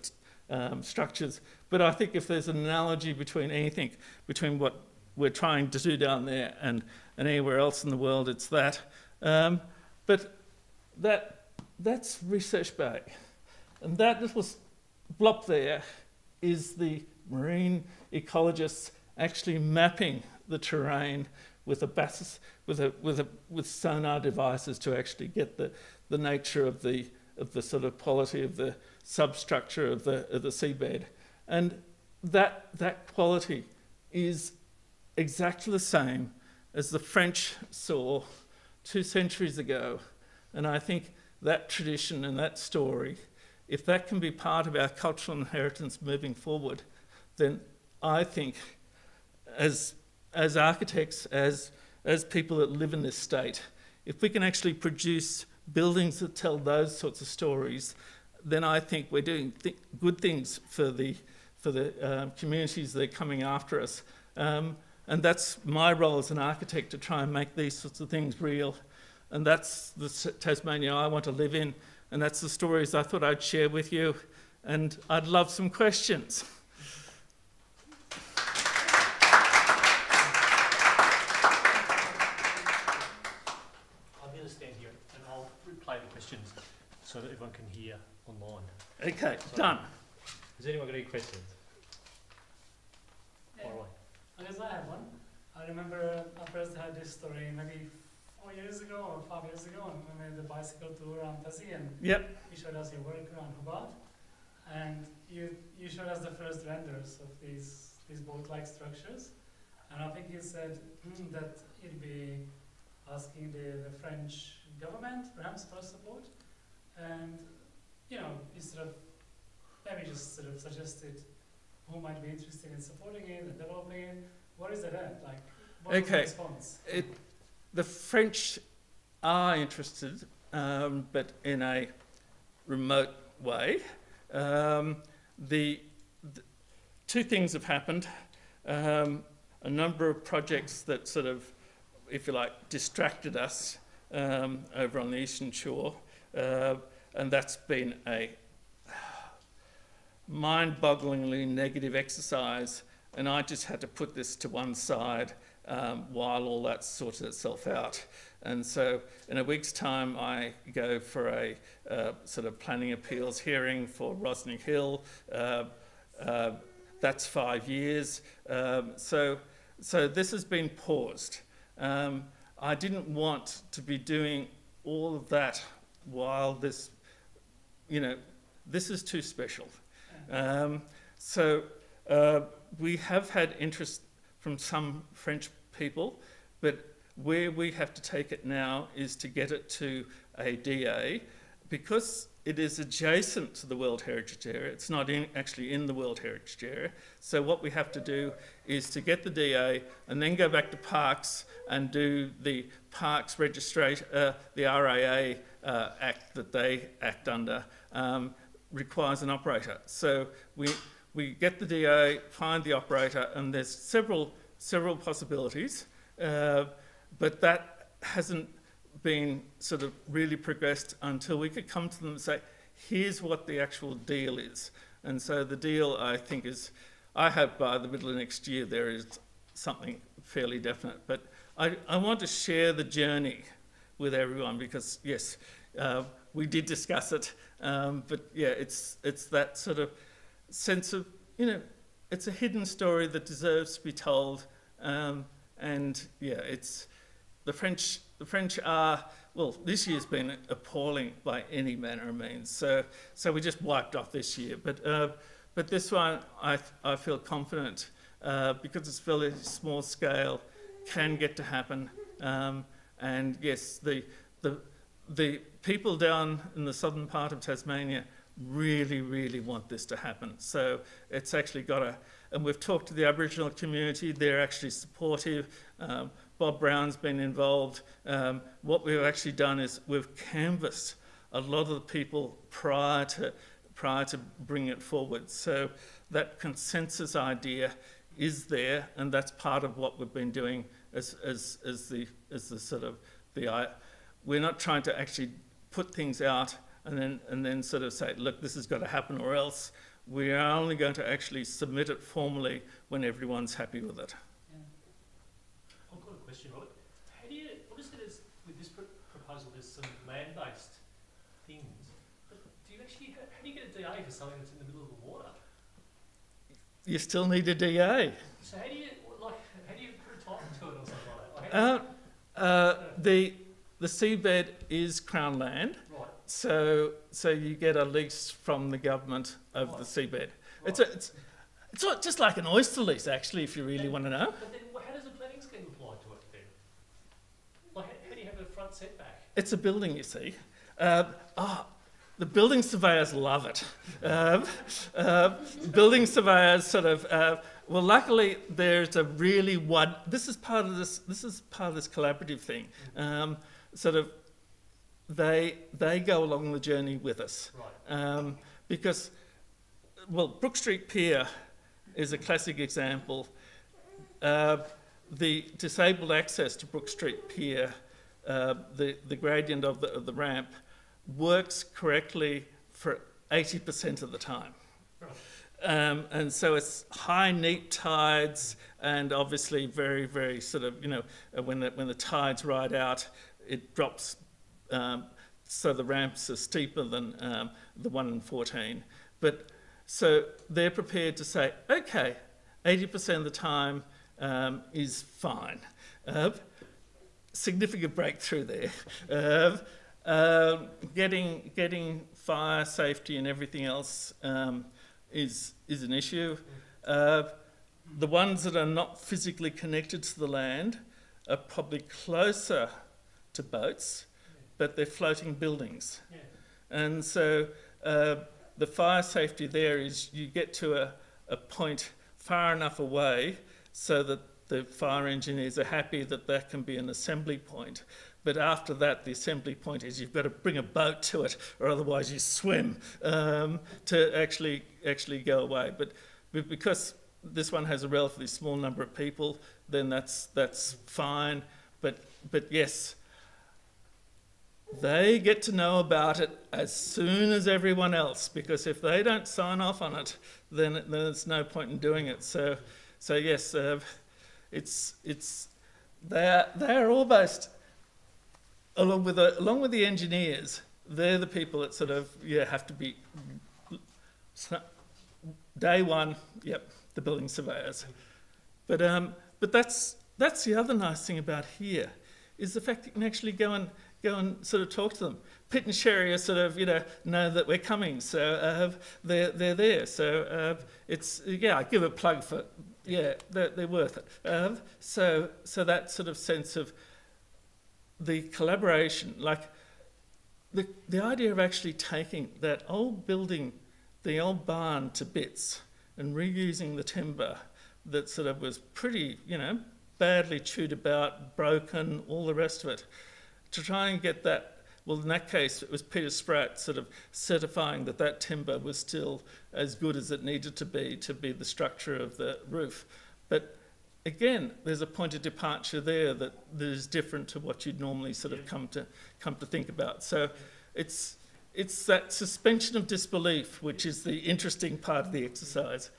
um, structures. But I think if there's an analogy between anything, between what we're trying to do down there and, and anywhere else in the world, it's that. Um, but that, that's Recherche Bay. And that little blob there is the marine ecologists actually mapping the terrain with a basis, with a, with a, with sonar devices to actually get the, the nature of the of the sort of quality of the substructure of the of the seabed, and that that quality is exactly the same as the French saw two centuries ago, and I think that tradition and that story, if that can be part of our cultural inheritance moving forward, then I think as as architects, as, as people that live in this state, if we can actually produce buildings that tell those sorts of stories, then I think we're doing th- good things for the, for the uh, communities that are coming after us. Um, and that's my role as an architect to try and make these sorts of things real. And that's the Tasmania I want to live in. And that's the stories I thought I'd share with you. And I'd love some questions. so that everyone can hear online. Okay, done. Has anyone got any questions? Yeah. I guess I have one. I remember I first heard this story maybe four years ago or five years ago, and we made the bicycle tour around Tassie, and Yep. you showed us your work around Hobart, and you you showed us the first renders of these these boat-like structures, and I think you said mm, that it'd be asking the, the French government perhaps for support and you know, he sort of maybe just sort of suggested who might be interested in supporting it and developing it. What is it at? Like, what okay. the response? It, the French are interested, um, but in a remote way. Um, the, the, two things have happened. Um, a number of projects that sort of, if you like, distracted us um, over on the eastern shore uh, and that's been a mind bogglingly negative exercise. And I just had to put this to one side um, while all that sorted itself out. And so, in a week's time, I go for a uh, sort of planning appeals hearing for Rosny Hill. Uh, uh, that's five years. Um, so, so this has been paused. Um, I didn't want to be doing all of that while this, you know, this is too special. Um, so uh, we have had interest from some French people, but where we have to take it now is to get it to a DA because it is adjacent to the World Heritage Area. It's not in, actually in the World Heritage Area. So what we have to do is to get the DA and then go back to Parks and do the Parks registration, uh, the RAA uh, Act that they act under um, requires an operator. So we, we get the DA, find the operator, and there's several, several possibilities, uh, but that hasn't been sort of really progressed until we could come to them and say, here's what the actual deal is. And so the deal, I think, is I hope by the middle of next year there is something fairly definite. But I, I want to share the journey with everyone because, yes, uh, we did discuss it, um, but yeah, it's, it's that sort of sense of, you know, it's a hidden story that deserves to be told. Um, and yeah, it's the French. The French are well. This year's been appalling by any manner of means. So so we just wiped off this year. But uh, but this one, I I feel confident uh, because it's fairly small scale, can get to happen. Um, and yes, the the the people down in the southern part of Tasmania really, really want this to happen. So it's actually got a, and we've talked to the Aboriginal community, they're actually supportive. Um, Bob Brown's been involved. Um, what we've actually done is we've canvassed a lot of the people prior to, prior to bringing it forward. So that consensus idea is there, and that's part of what we've been doing as, as, as, the, as the sort of the, we're not trying to actually put things out and then, and then sort of say, look, this has got to happen or else. We are only going to actually submit it formally when everyone's happy with it. I've got a question, Robert. How do you, obviously there's, with this pr- proposal, there's some land-based things, but do you actually, how, how do you get a DA for something that's in the middle of the water? You still need a DA. So how do you, like, how do you put a title to it or something like that? Like, Uh, uh, the, the seabed is Crown land, right, so, so you get a lease from the government of the seabed. It's, a, it's, it's not just like an oyster lease, actually, if you really want to know. But then how does the planning scheme apply to it then? Like, how, how do you have a front setback? It's a building, you see. Uh, ah, the building surveyors love it. Um, uh, building surveyors sort of. Uh, well, luckily, there's a really one. This is part of this. This is part of this collaborative thing. Um, sort of, they they go along the journey with us Right, um, because, well, Brook Street Pier is a classic example. Uh, the disabled access to Brook Street Pier, uh, the, the gradient of the, of the ramp, works correctly for 80% of the time. Um, and so it's high neat tides and obviously very, very sort of, you know, when the, when the tides ride out, it drops um, so the ramps are steeper than um, the 1 in 14. But so they're prepared to say, okay, 80% of the time um, is fine. Uh, significant breakthrough there. Uh, um, getting, getting fire safety and everything else um, is, is an issue. Uh, the ones that are not physically connected to the land are probably closer to boats, but they're floating buildings. yeah, And so uh, the fire safety there is you get to a, a point far enough away so that the fire engineers are happy that that can be an assembly point. But after that, the assembly point is you've got to bring a boat to it, or otherwise you swim um, to actually actually go away. But, but because this one has a relatively small number of people, then that's that's fine. But but yes, they get to know about it as soon as everyone else because if they don't sign off on it, then, then there's no point in doing it. So, so yes, uh, it's it's they're they're almost along with the, along with the engineers. They're the people that sort of yeah have to be day one. Yep, the building surveyors. But um, but that's that's the other nice thing about here is the fact that you can actually go and go and sort of talk to them. Pitt and Sherry are sort of, you know, know that we're coming, so uh, they're, they're there. So uh, it's, yeah, I give a plug for, yeah, they're, they're worth it. Um, so, so that sort of sense of the collaboration, like the, the idea of actually taking that old building, the old barn to bits and reusing the timber that sort of was pretty, you know, badly chewed about, broken, all the rest of it to try and get that. Well, in that case, it was Peter Spratt sort of certifying that that timber was still as good as it needed to be to be the structure of the roof. But again, there's a point of departure there that, that is different to what you'd normally sort of come to come to think about. So it's it's that suspension of disbelief which is the interesting part of the exercise.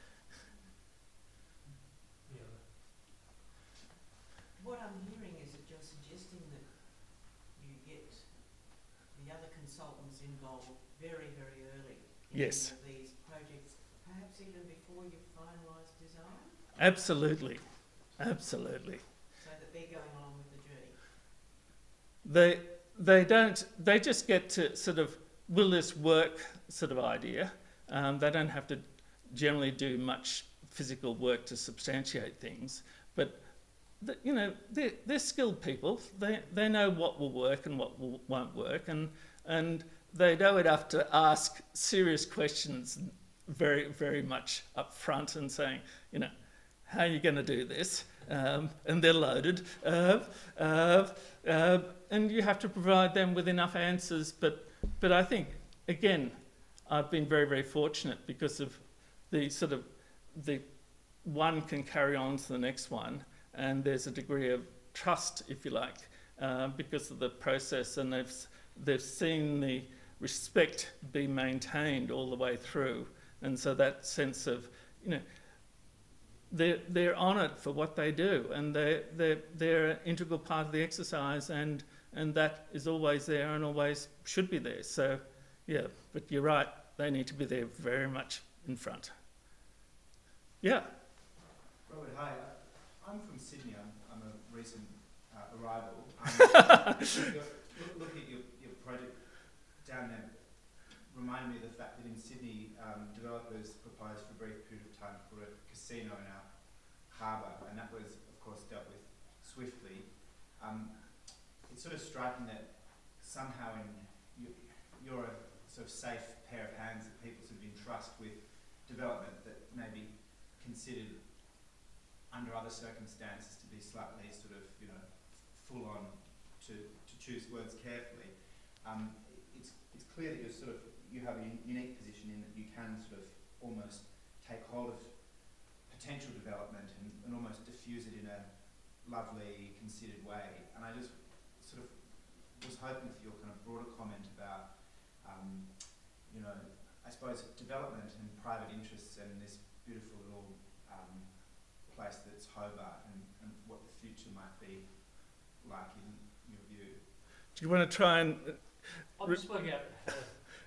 What I'm hearing is that you're suggesting that you get the other consultants involved very, very early in Yes. these projects, perhaps even before you finalise design, Absolutely, absolutely. so that they're going along with the journey. They they don't. They just get to sort of will this work sort of idea. Um, they don't have to generally do much physical work to substantiate things, but th you know they're, they're skilled people. They they know what will work and what will, won't work, and and they know enough to ask serious questions very very much up front and saying you know how are you going to do this? Um, and they're loaded. Uh, uh, uh, and you have to provide them with enough answers. But but I think again I've been very very fortunate because of the sort of the one can carry on to the next one and there's a degree of trust if you like because of the process. And they've they've seen the respect be maintained all the way through and so that sense of you know they're, they're honoured for what they do and they're, they're, they're an integral part of the exercise and, and that is always there and always should be there. So, yeah, but you're right, they need to be there very much in front. Yeah, Robert, hi. I'm from Sydney. I'm, I'm a recent uh, arrival. Um, your- look, look at your, your project down there. Remind me of the fact that in Sydney, um, developers proposed for a brief period of time put a casino in our harbour, and that was, of course, dealt with swiftly. Um, it's sort of striking that somehow in you, you're a sort of safe pair of hands that people sort of entrust with development that may be considered under other circumstances to be slightly sort of, you know, full on to, to choose words carefully. Um, clear that you're sort of, you have a unique position in that you can sort of almost take hold of potential development and, and almost diffuse it in a lovely, considered way. And I just sort of was hoping for your kind of broader comment about, um, you know, I suppose development and private interests and this beautiful little um, place that's Hobart and, and what the future might be like in your view. do you want to try and I'm just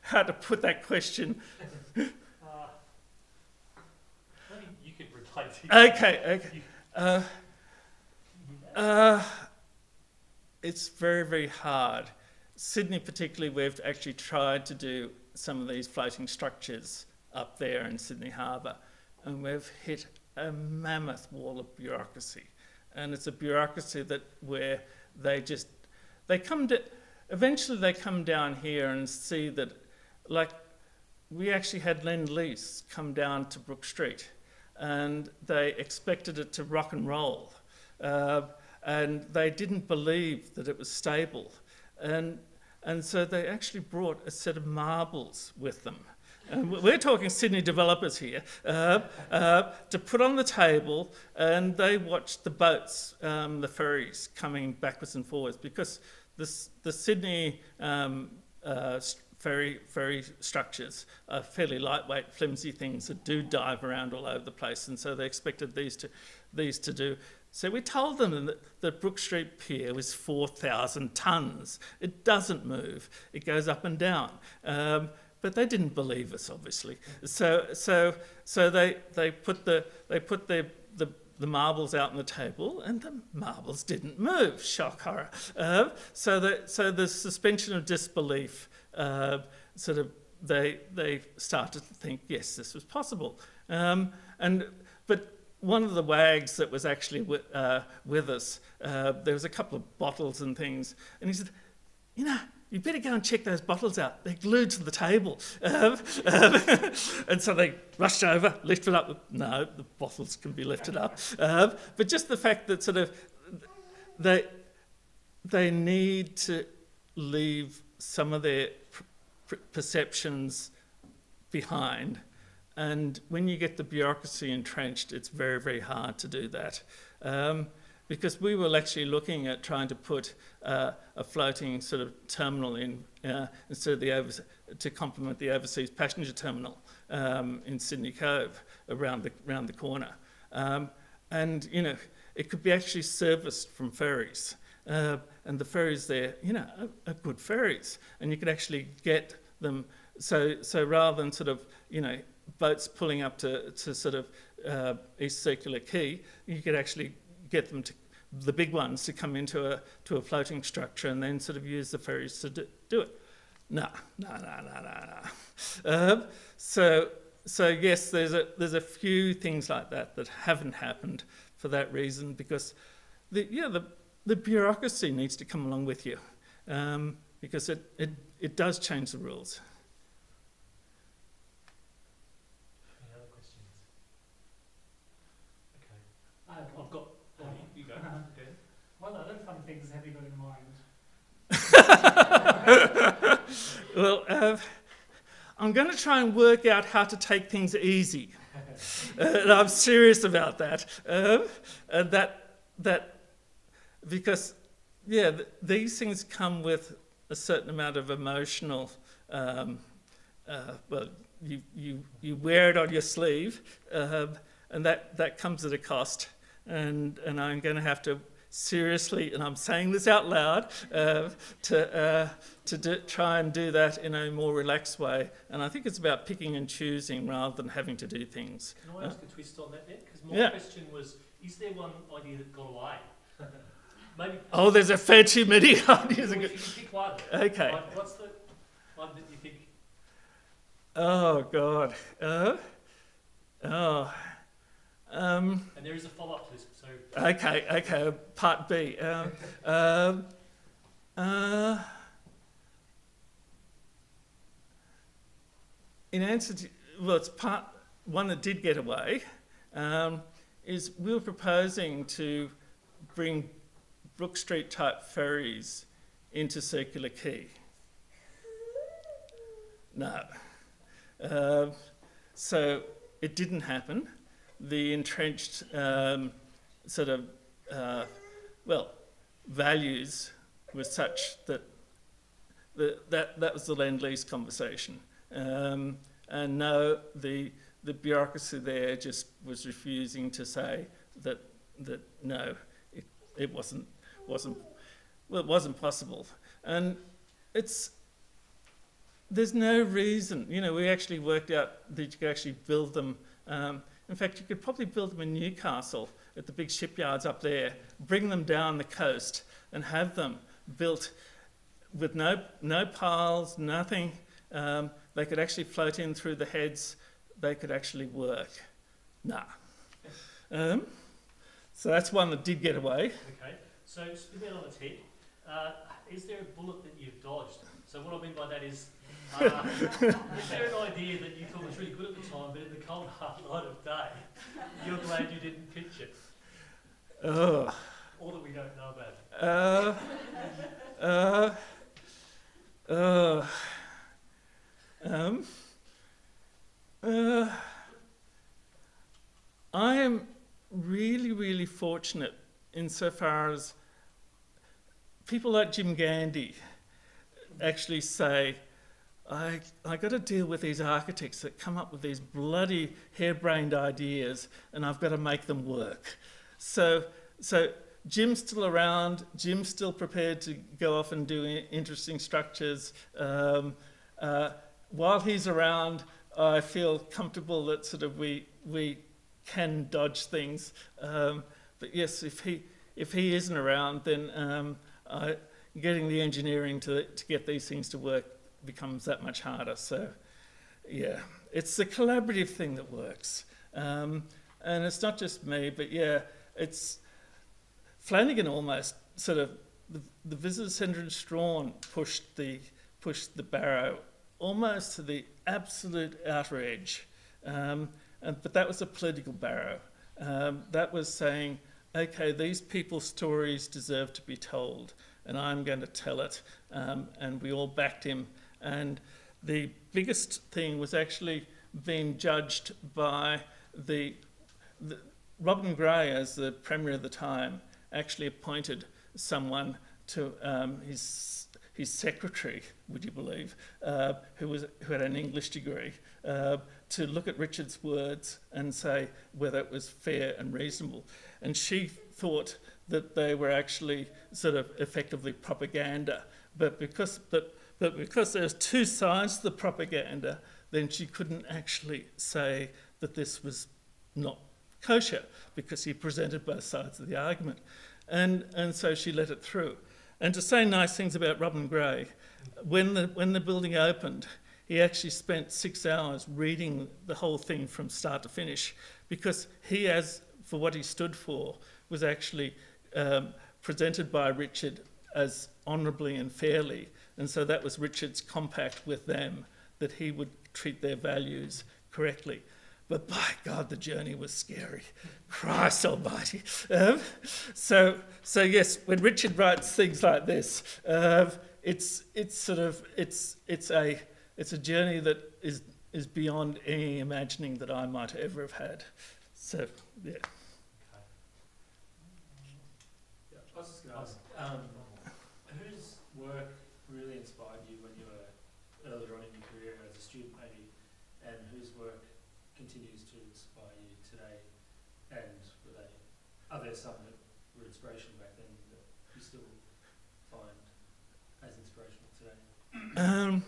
how to put that question? uh, maybe you could relate to Okay, okay. Uh, uh, it's very, very hard. Sydney, particularly, we've actually tried to do some of these floating structures up there in Sydney Harbour, and we've hit a mammoth wall of bureaucracy. And it's a bureaucracy that where they just they come to eventually they come down here and see that like we actually had Lend Lease come down to Brook Street and they expected it to rock and roll. Uh, and they didn't believe that it was stable. And, and so they actually brought a set of marbles with them. And we're talking Sydney developers here, uh, uh, to put on the table, and they watched the boats, um, the ferries, coming backwards and forwards because the Sydney um, uh, ferry, ferry structures are fairly lightweight, flimsy things that do dive around all over the place, and so they expected these to, these to do. So we told them that, that Brook Street Pier was 4,000 tonnes. It doesn't move, it goes up and down. Um, but they didn't believe us, obviously. So, so, so they, they put, the, they put the, the, the marbles out on the table, and the marbles didn't move. Shock horror. Uh, so, the, so the suspension of disbelief uh, sort of they they started to think yes this was possible um, and but one of the wags that was actually uh, with us uh, there was a couple of bottles and things and he said you know you better go and check those bottles out. They're glued to the table. Um, um, and so they rushed over, lifted it up. No, the bottles can be lifted up. Um, but just the fact that sort of they, they need to leave some of their perceptions behind. And when you get the bureaucracy entrenched, it's very, very hard to do that. Because we were actually looking at trying to put uh, a floating sort of terminal in uh, instead of the over, to complement the overseas passenger terminal um, in Sydney Cove around the around the corner, um, and you know it could be actually serviced from ferries, uh, and the ferries there, you know, are, are good ferries, and you could actually get them. So so rather than sort of you know boats pulling up to to sort of uh, East Circular Quay, you could actually get them to the big ones to come into a to a floating structure and then sort of use the ferries to do, do it. No, no, no, no, no, no. Um, so, so yes, there's a there's a few things like that that haven't happened for that reason because the yeah the the bureaucracy needs to come along with you um, because it, it it does change the rules. Any other questions? Okay. Uh, I've got. Oh, you, you go. Okay. what other fun things have you got in mind? Well, uh, I'm going to try and work out how to take things easy. Uh, and I'm serious about that. Um, that that because yeah, th- these things come with a certain amount of emotional. Um, uh, well, you, you you wear it on your sleeve, um, and that that comes at a cost. And and I'm going to have to seriously, and I'm saying this out loud, uh, to uh, to do, try and do that in a more relaxed way. And I think it's about picking and choosing rather than having to do things. Can I ask a twist on that, Nick? Because my Yeah. question was: Is there one idea that got away? Maybe. Oh, there's a fair too many ideas. Well, if you can pick one. Okay. Like, what's the one that you think? Oh God. Uh, oh. Um, And there is a follow-up to this. So okay. Okay. Part B. Um, um, uh, in answer to well, it's part one that did get away. Um, is we were proposing to bring Brook Street type ferries into Circular Quay. No. Um, so it didn't happen. The entrenched um, sort of, uh, well, values were such that the, that, that was the Lend Lease conversation. Um, and no, the, the bureaucracy there just was refusing to say that, that no, it, it wasn't, wasn't, well, it wasn't possible. And it's, there's no reason, you know, we actually worked out that you could actually build them. Um, in fact, you could probably build them in Newcastle at the big shipyards up there, bring them down the coast and have them built with no, no piles, nothing. Um, they could actually float in through the heads. They could actually work. Nah. Um, so that's one that did get away. okay. So spin that on its head. Uh, is there a bullet that you've dodged? So what I mean by that is, uh, is there an idea that you thought was really good at the time, but in the cold hard light of day, you're glad you didn't pitch it, Oh. or that we don't know about? Uh, uh, uh, um, uh, I am really, really fortunate insofar as people like Jim Gandy actually say, I, I got to deal with these architects that come up with these bloody harebrained ideas and I've got to make them work. So, so Jim's still around. Jim's still prepared to go off and do interesting structures. Um, uh, while he's around, I feel comfortable that sort of we we can dodge things. Um, but yes, if he if he isn't around, then um, I, getting the engineering to to get these things to work becomes that much harder. So, yeah, it's the collaborative thing that works. Um, and it's not just me, but yeah, it's Flanagan almost sort of the, the visitor centre in Strahan pushed the pushed the barrow almost to the absolute outer edge, um, and but that was a political barrow. Um, that was saying, okay, these people's stories deserve to be told, and I'm going to tell it. Um, and we all backed him. And the biggest thing was actually being judged by the, the Robin Gray, as the premier at the time, actually appointed someone to um, his his secretary, would you believe, uh, who, was, who had an English degree, uh, to look at Richard's words and say whether it was fair and reasonable. And she thought that they were actually sort of effectively propaganda. But because, but, but because there's two sides to the propaganda, then she couldn't actually say that this was not kosher because he presented both sides of the argument. And, and so she let it through. And to say nice things about Robin Gray, when the, when the building opened, he actually spent six hours reading the whole thing from start to finish because he, as for what he stood for, was actually um, presented by Richard as honourably and fairly. And so that was Richard's compact with them that he would treat their values correctly. But by God, the journey was scary. Christ Almighty. Um, so, so yes, when Richard writes things like this, uh, it's it's sort of it's it's a it's a journey that is is beyond any imagining that I might ever have had. So yeah. Yeah, I was just going to ask, um, whose work really inspired you when you were earlier on in your career as a student, maybe, and whose work continues to inspire you today? And were they, are there some that were inspirational back then that you still find as inspirational today? Um,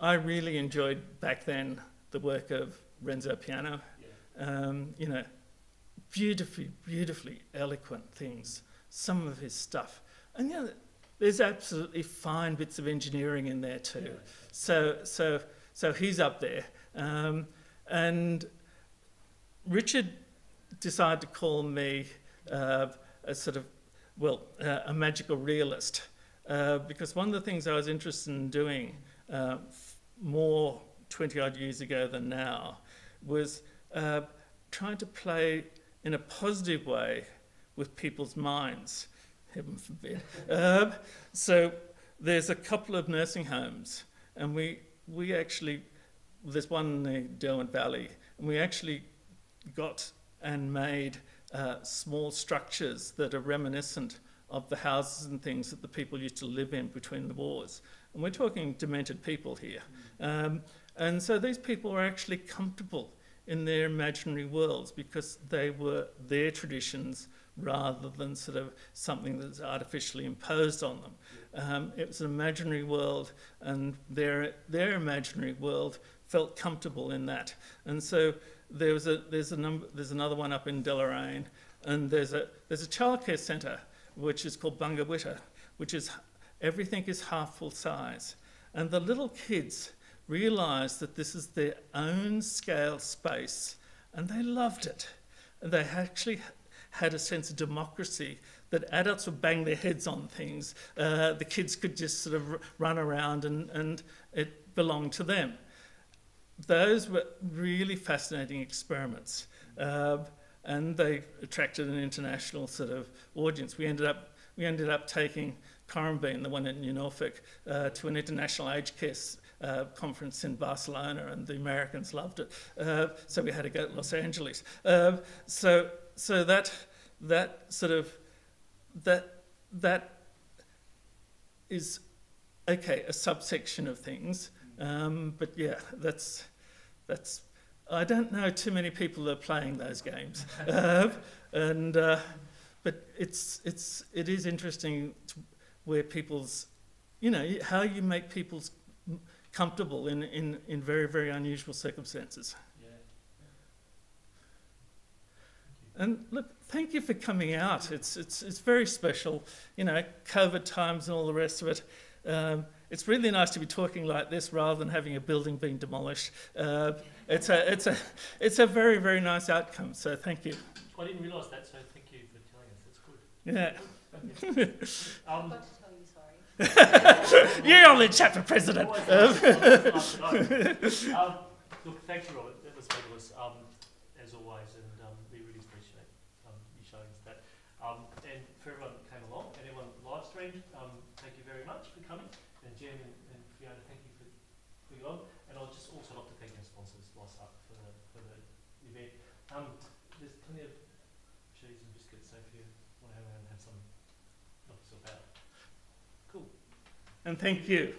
I really enjoyed back then the work of Renzo Piano. Yeah. Um, you know, beautifully, beautifully eloquent things. Some of his stuff, and you know, there's absolutely fine bits of engineering in there too. Yeah. So, so, so he's up there. Um, and Richard decided to call me uh, a sort of, well, uh, a magical realist. Uh, because one of the things I was interested in doing uh, more 20 odd years ago than now was uh, trying to play in a positive way with people's minds, heaven forbid. Um, so there's a couple of nursing homes, and we, we actually, there's one in the Derwent Valley, and we actually got and made uh, small structures that are reminiscent of the houses and things that the people used to live in between the wars. And we're talking demented people here. Um, and so these people were actually comfortable in their imaginary worlds because they were their traditions rather than sort of something that's artificially imposed on them. Um, it was an imaginary world, and their, their imaginary world felt comfortable in that. And so there was a, there's, a number, there's another one up in Deloraine, and there's a, there's a childcare centre which is called Bungawitta, which is everything is half full size. And the little kids realised that this is their own scale space, and they loved it. And they actually had a sense of democracy that adults would bang their heads on things. Uh, the kids could just sort of run around and, and it belonged to them. Those were really fascinating experiments. Uh, and they attracted an international sort of audience. We ended up, we ended up taking Corumbene, the one in New Norfolk, uh, to an international aged care uh, conference in Barcelona, and the Americans loved it. Uh, so we had to go to Los Angeles. Uh, so, so that that sort of that that is okay a subsection of things. Um, but yeah, that's that's. I don't know too many people that are playing those games, uh, and uh, but it's it's it is interesting to, where people's, you know, how you make people's comfortable in, in, in very, very unusual circumstances. Yeah. And look, thank you for coming out. It's, it's, it's very special. You know, COVID times and all the rest of it. Um, it's really nice to be talking like this rather than having a building being demolished. Uh, it's, a, it's, a, it's a very, very nice outcome. So thank you. I didn't realise that, so thank you for telling us. That's good. Yeah. Um, I've got to tell you sorry. You're only chapter president. Always nice- always nice to know. um, look, thank you, Robert. That was fabulous, um, as always, and um, we really appreciate um, you showing us that. Um, and for everyone that came along, and everyone live streamed, um, thank you very much for coming. And Jen and, and Fiona, thank you for putting it on. And I'd just also like to thank our sponsors, Lysaght, for the, for the event. Um, there's plenty of cheese and biscuits, so if you want to hang around and have some, knock yourself out. Cool. And thank you.